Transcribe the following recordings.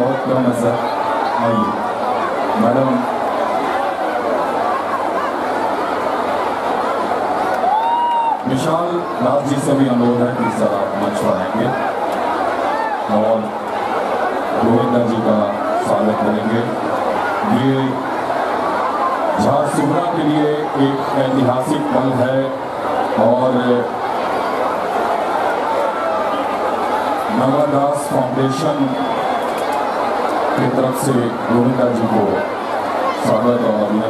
बहुत कम असर आई मैडम विशाल नाथ जी से भी अनुरोध है कि सर आप मंच पर आएँगे और गोविंदा जी का स्वागत करेंगे ये झारसुगड़ा के लिए एक ऐतिहासिक पल है और नवादास फाउंडेशन की तरफ़ से गोविंदा जी को स्वागत और अभिनंदन किया जा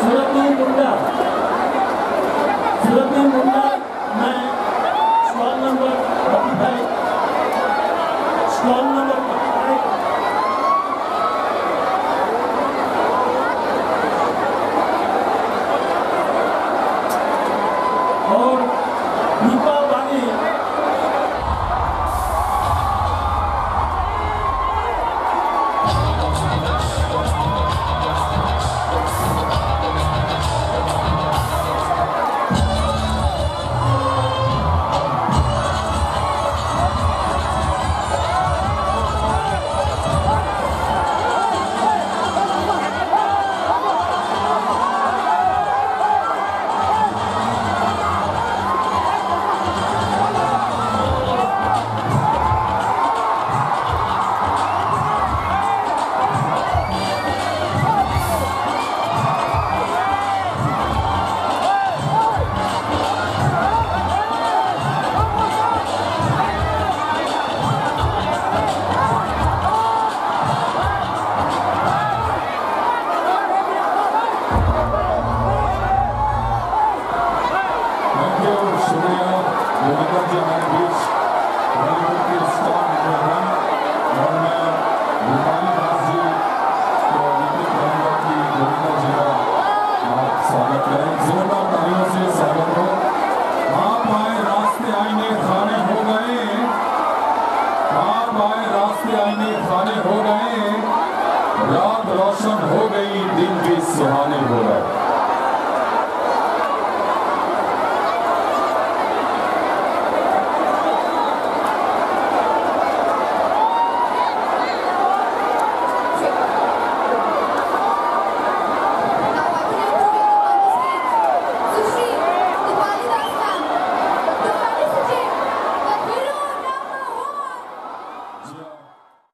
Satu benda, satu benda. दिवंगत न्यायाधीश रविवर की स्थान ग्रहण और दास जी को जी का स्वागत करें जोरदार से स्वागत हो आप आए रास्ते आईने खाने हो गए। आप रास्ते आईने खाने हो गए। रात रोशन हो गई, दिन भी सुहाने हो गए।